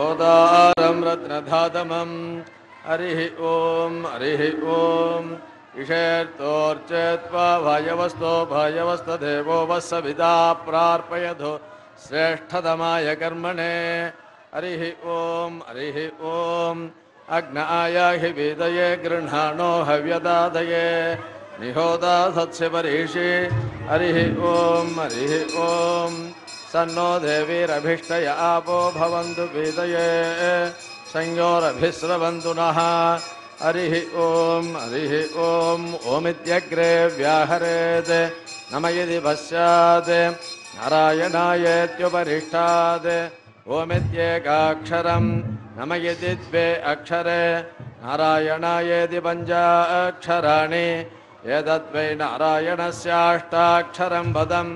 होदारं रत्नधातमं हरिः ॐ हरिः ॐ। इषेर्तोर्चेत्वा भायवस्तो भायवस्तदेवो वः सविता प्रार्पयधो श्रेष्ठतमाय कर्मणे। हरिः ॐ हरिः ॐ। अग्नाय हि वेदये गृह्णाणो हव्यदादये। निहोदा सत्स्य परीषि हरिः ॐ हरिः ॐ सन्नो देवीरभीष्टय आपो भवन्तु वेदये संयोरभिस्रवन्तु नः हरिः ॐ हरिः ॐ ओमित्यग्रे व्याहरेत् नम यदि पश्चात् नारायणायेत्युपरिष्टात् ओमित्येकाक्षरं नम यदि द्वे अक्षरे नारायणायेति पञ्चाक्षराणि एतद्वै नारायणस्याष्टाक्षरं पदम्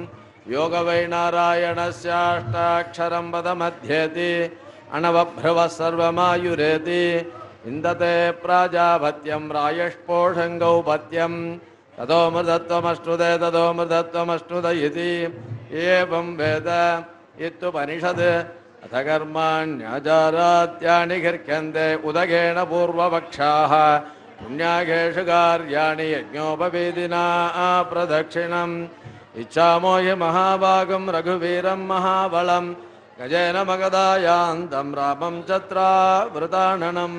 योग वै नारायणस्याष्टाक्षरं पदमध्येति अणवभ्रवः सर्वमायुरेति इन्दते प्राजापत्यं रायष्पोषङ्गौ पत्यं ततोमृतत्वमश्नुते ततोमृतत्वमश्नुत इति एवं वेद इत्युपनिषत् अथ कर्माण्याचारात्यानि गृह्यन्ते उदगेन पूर्वपक्षाः पुण्याघेषु कार्याणि यज्ञोपवेदिना प्रदक्षिणम्। इच्छामो हि महाभागं रघुवीरं महाबलं गजेन मगदायान्तं रामं चत्रावृताननं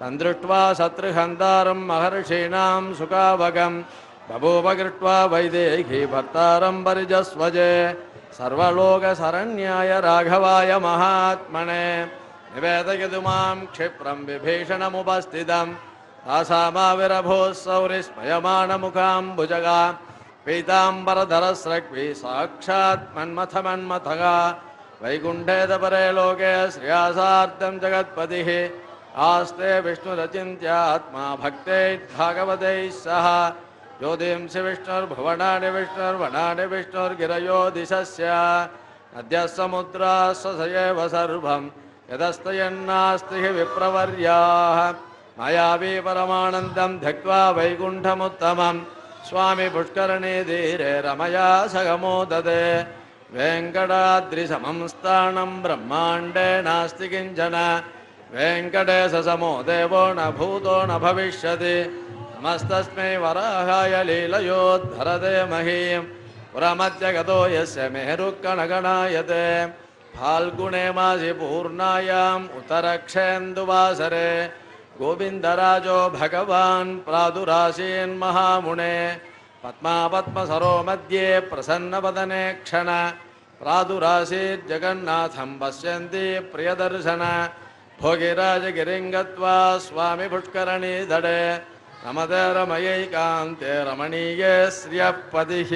तं दृष्ट्वा शत्रुहन्तारं महर्षीणां सुखावगं बभूव कृत्वा वैदेही भर्तारं परिजस्वजे सर्वलोकशरण्याय राघवाय महात्मने निवेदयतु मां क्षिप्रं विभीषणमुपस्थितं तासामाविरभूः सौरिस्मयमाणमुखाम्बुजगा पीताम्बरधरस्रग्वि साक्षात् मन्मथमन्मथः। वैकुण्ठेदपरे लोके श्रेयासार्थं जगत्पतिः। आस्ते विष्णुरचिन्त्यात्मा भक्तैर्भागवतैः सह ज्योतिंसि विष्णुर्भुवनानि विष्णुर्वनानि विष्णुर्गिरयो दिशस्य नद्यः समुद्राः स्वसयेव सर्वं। यदस्तयन्नास्ति हि विप्रवर्याः। मायावी परमानन्दं ध्यक्त्वा वैकुण्ठमुत्तमम्। स्वामि पुष्करणे धीरे रमया सगमोदते वेङ्कटाद्रिसमं स्थानं ब्रह्माण्डे नास्ति किञ्चन वेङ्कटेशसमो देवो न भूतो न भविष्यति नमस्तस्मै वराहाय लीलयोद्धरते महीं पुरमध्यगतो यस्य मेरुकणगणायते फाल्गुणे मासि पूर्णायाम् उत्तरक्षेन्दुवासरे गोविन्दराजो भगवान् प्रादुरासीन्महामुने पद्मापद्मसरो मध्ये प्रसन्नवदने क्षण प्रादुरासीज्जगन्नाथं पश्यन्ति प्रियदर्शन भोगिराजगिरिं गत्वा स्वामि पुष्करणी दडे रमते रमयैकान्ते रमणीये श्रियपतिः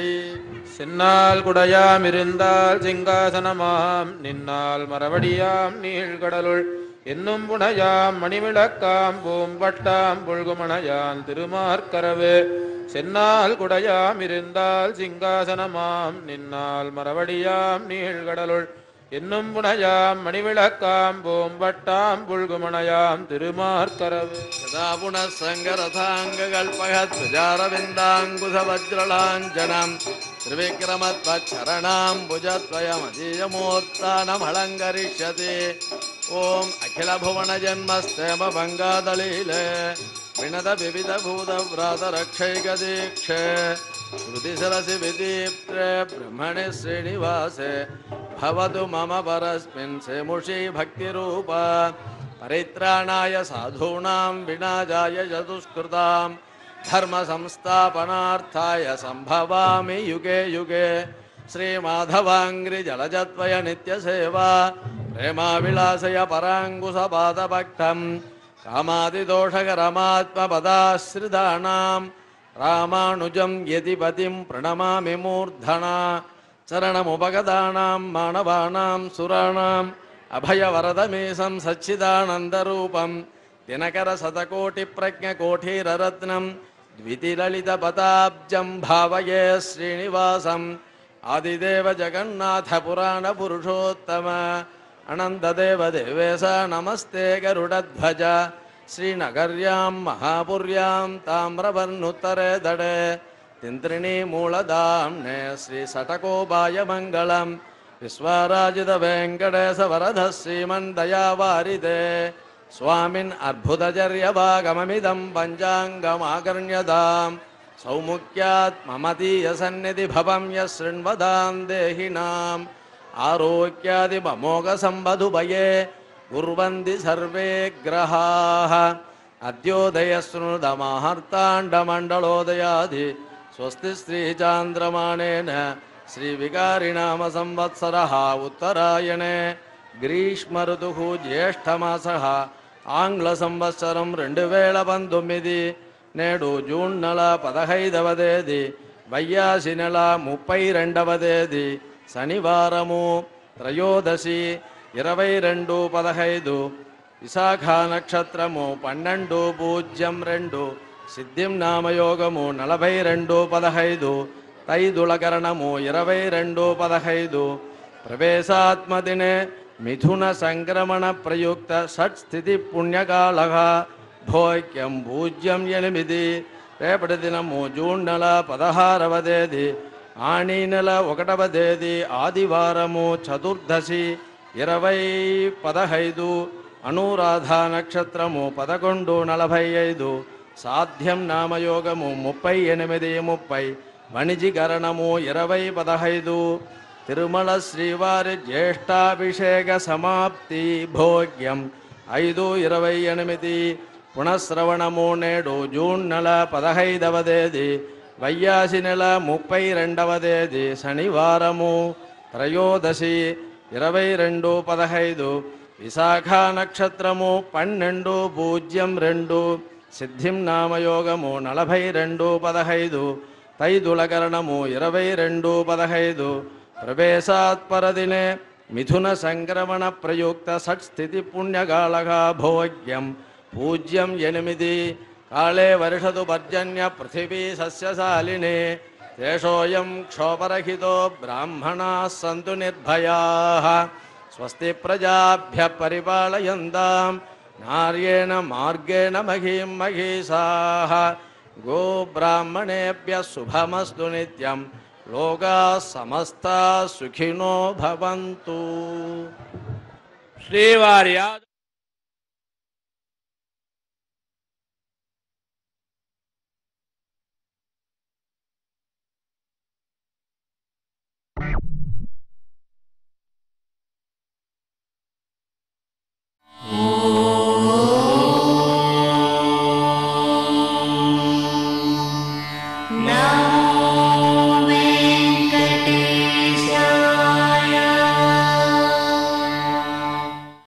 சின்னால் குடையாம் இருந்தால் சிங்காசனமாம் நின்னால் மரவடியாம் நீழ்கடலுள் என்னும் புனையாம் மணிவிளக்காம் பூம்பட்டாம் புழ்குமணையான் திருமார்கரவு சென்னால் குடையாம் இருந்தால் சிங்காசனமாம் நின்னால் மரவடியாம் நீழ்கடலுள் என்னும் புனையாம் மணிவிளக்காம் பூம்பட்டாம் புழ்குமணையாம் திருமார்கரவு சதாபுண சங்கரதாங்க கல்பகத் பிரஜாரவிந்தாங்குசவஜ்ரலாஞ்சனம் திரிவிக்ரமத்வச்சரணாம் புஜத்வயமதீயமூர்த்தானமலங்கரிஷதே ॐ अखिलभुवनजन्मस्तेम भङ्गादलीले विनद विविधभूतव्रातरक्षैकदीक्षे श्रुतिसरसि विदीप्ते ब्रह्मणि श्रीनिवासे, भवतु मम परस्मिन् सेमुषी भक्तिरूप, परित्राणाय साधूनां विनाशाय चतुष्कृतां, धर्मसंस्थापनार्थाय सम्भवामि युगे युगे, श्रीमाधवाङ्घ्रिजलजत्वय नित्यसेवा प्रेमाविलासय पराङ्कुशपादभक्तम् कामादिदोषकरमात्मपदाश्रितानां रामानुजं यतिपतिं प्रणमामि मूर्धना चरणमुपगतानां मानवानां सुराणाम् अभयवरदमीशं सच्चिदानन्दरूपं दिनकरशतकोटिप्रज्ञकोटिररत्नं द्वितिललितपदाब्जं भावये श्रीनिवासं आदिदेव अनन्तदेव देवेश नमस्ते गरुडध्वज। श्रीनगर्यां महापुर्यां ताम्रवर्णुत्तरे दडे। तिन्त्रिणी मूलदाम्ने श्रीसटकोपाय मङ्गलम् विश्वाराजित वेङ्कटेश वरदः श्रीमन्दयावारिदे स्वामिन् पञ्चाङ्गमाकर्ण्यताम् सौमुख्यात् ममतीयसन्निधि भवं यः शृण्वतां देहिनाम् आरोग्यादिममोघसम्बधुभये कुर्वन्ति सर्वे ग्रहाः अद्योदयस्नुतमाहर्ताण्डमण्डलोदयादि स्वस्ति श्रीचान्द्रमाणेन श्रीविकारिणाम संवत्सरः उत्तरायणे గ్రీష్మఋతుః జ్యేష్ఠమాసः ఆంగ్ల సంవత్సరం రెండు వేల పంతొమ్మిది నేడు జూన్ నెల పదహైదవ తేదీ వైయాసి నెల ముప్పై రెండవ తేదీ శనివారము త్రయోదశి ఇరవై రెండు పదహైదు విశాఖ నక్షత్రము పన్నెండు పూజ్యం రెండు సిద్ధిం నామయోగము నలభై రెండు పదహైదు తైదుళకరణము ఇరవై రెండు పదహైదు ప్రవేశాత్మదినే మిథున సంక్రమణ ప్రయుక్త షట్ స్థితి పుణ్యకాల భోగ్యం పూజ్యం ఎనిమిది రేపటి దినము జూన్ నెల పదహారవ తేదీ ఆణి నెల ఒకటవ తేదీ ఆదివారము చతుర్దశి ఇరవై పదహైదు అనురాధ నక్షత్రము పదకొండు నలభై ఐదు సాధ్యం నామయోగము ముప్పై ఎనిమిది ముప్పై వణిజికరణము ఇరవై పదహైదు తిరుమల శ్రీవారి జ్యేష్ఠాభిషేక సమాప్తి భోగ్యం ఐదు ఇరవై ఎనిమిది పునఃశ్రవణము నేడు జూన్ నెల పదహైదవ తేదీ వైయాసి నెల ముప్పై రెండవ తేదీ శనివారము త్రయోదశి ఇరవై రెండు పదహైదు విశాఖ నక్షత్రము పన్నెండు పూజ్యం రెండు సిద్ధిం నామయోగము నలభై రెండు పదహైదు తైదులకరణము ఇరవై రెండు పదహైదు ప్రవేశాత్పరదినే మిథున సంక్రమణ ప్రయుక్త సత్స్థితి పుణ్యకాళగా భోగ్యం పూజ్యం ఎనిమిది काले वर्षतु पर्जन्यपृथिवी सस्यशालिने देशोऽयं क्षोपरहितो ब्राह्मणाः सन्तु निर्भयाः। स्वस्ति प्रजाभ्यः परिपालयन्ताम् नार्येण मार्गेण महीं महीषाः गोब्राह्मणेभ्यः शुभमस्तु नित्यं लोकाः समस्ताः सुखिनो भवन्तु। श्रीवार्या